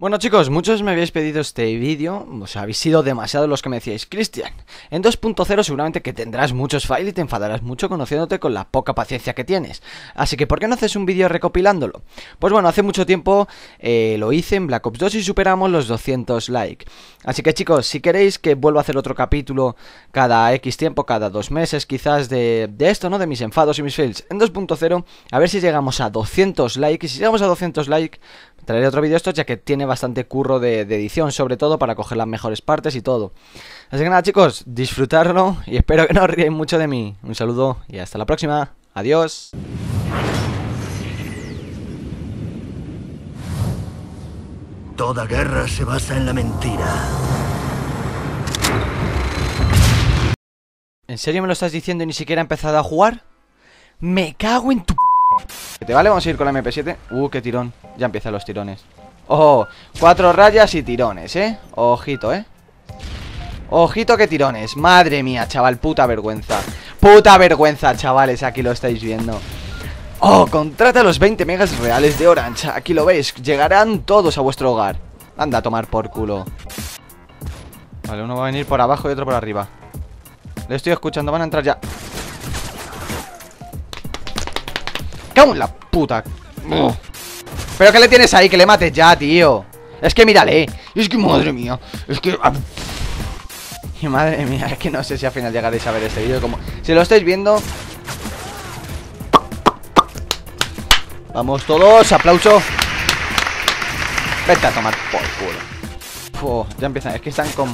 Bueno chicos, muchos me habéis pedido este vídeo, o sea, habéis sido demasiados los que me decíais Cristian, en 2.0 seguramente que tendrás muchos files y te enfadarás mucho conociéndote con la poca paciencia que tienes Así que, ¿por qué no haces un vídeo recopilándolo? Pues bueno, hace mucho tiempo eh, lo hice en Black Ops 2 y superamos los 200 likes Así que chicos, si queréis que vuelva a hacer otro capítulo cada X tiempo, cada dos meses quizás de, de esto, ¿no? De mis enfados y mis fails en 2.0 A ver si llegamos a 200 likes y si llegamos a 200 likes Traeré otro vídeo esto ya que tiene bastante curro de, edición, sobre todo para coger las mejores partes y todo. Así que nada chicos, disfrutarlo y espero que no os ríen mucho de mí. Un saludo y hasta la próxima. Adiós. Toda guerra se basa en la mentira. ¿En serio me lo estás diciendo y ni siquiera he empezado a jugar? Me cago en tu... ¿Te vale? Vamos a ir con la MP7 Uh, qué tirón Ya empiezan los tirones Oh, cuatro rayas y tirones, ¿eh? Ojito, ¿eh? Ojito que tirones. Madre mía, chaval, puta vergüenza. Puta vergüenza, chavales Aquí lo estáis viendo. Oh, contrata los 20 megas reales de Orange. Aquí lo veis, llegarán todos a vuestro hogar. Anda a tomar por culo. Vale, uno va a venir por abajo y otro por arriba. Le estoy escuchando, van a entrar ya. Cago la puta ¿Pero qué le tienes ahí? Que le mates ya, tío. Es que mírale. Es que madre mía Es que... Ah. Y madre mía, es que no sé si al final llegaréis a ver este vídeo como... Si lo estáis viendo... Vamos todos, aplauso. Vete a tomar por culo. Ya empiezan, es que están con...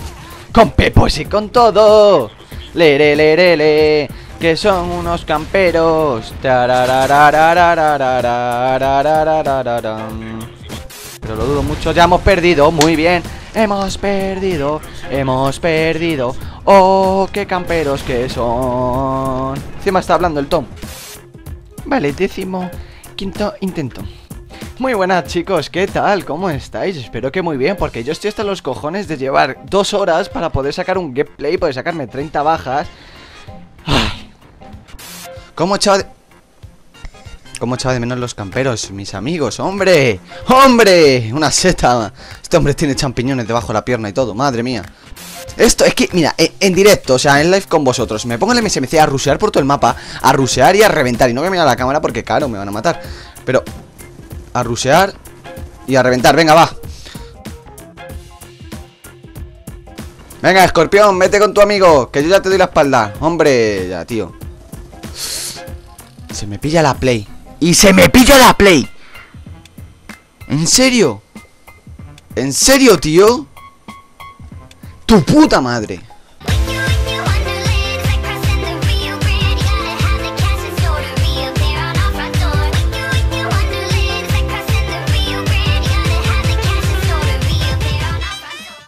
Con pepos y con todo. Lere, lere, lere que son unos camperos. Pero lo dudo mucho, ya hemos perdido, muy bien. Hemos perdido, hemos perdido. Oh, qué camperos que son. Encima está hablando el Tom. Vale, décimo, quinto intento. Muy buenas chicos, ¿qué tal? ¿Cómo estáis? Espero que muy bien, porque yo estoy hasta los cojones de llevar dos horas para poder sacar un gameplay, poder sacarme 30 bajas ¿Cómo echaba de... ¿Cómo echaba de menos los camperos, mis amigos? ¡Hombre! ¡Hombre! Una seta. Este hombre tiene champiñones debajo de la pierna y todo, madre mía. Esto es que, mira, en, directo, o sea, en live con vosotros Me pongo el MSMC a rusear por todo el mapa A rusear y a reventar Y no voy a mirar la cámara porque, claro, me van a matar Pero, a rusear y a reventar Venga, va Venga, escorpión, vete con tu amigo Que yo ya te doy la espalda Hombre, ya, tío se me pilla la play. ¡Y se me pilla la play! ¿En serio? ¿En serio, tío? ¡Tu puta madre!